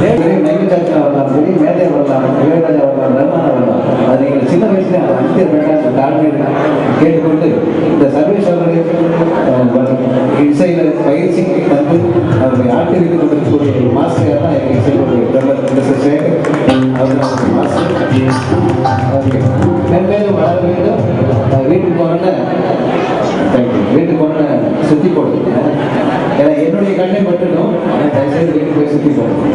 கேட்டு நைவிதாஜா வரலாம் சரி மேதையா வரலாம் இளையராஜா வரலாம் ரகுமானா வரலாம் அது நீங்கள் சின்ன வயசுல அத்தியர் வேண்டாம். தாழ்மை கேட்டுக்கொண்டு இந்த சர்வேஸ்வரர்கள் இசையில் பயிற்சி தந்து அவருடைய ஆட்டிற்கு கொடுக்கக்கூடிய ஒரு மாஸ்டராக தான் எங்கள் இசையுடைய அவர் மாஸ்டர் மேலும் வளர வேண்டும். வீட்டுக்கு போனோன்னே வீட்டுக்கு போன சுற்றி போடுங்க ஏன்னா என்னுடைய கண்ணை மட்டும் தயவுசெய்து வீட்டுக்கு போய் சுற்றி போடுங்க.